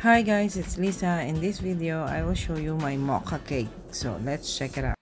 Hi guys, it's Lisa. In this video, I will show you my mocha cake. So let's check it out.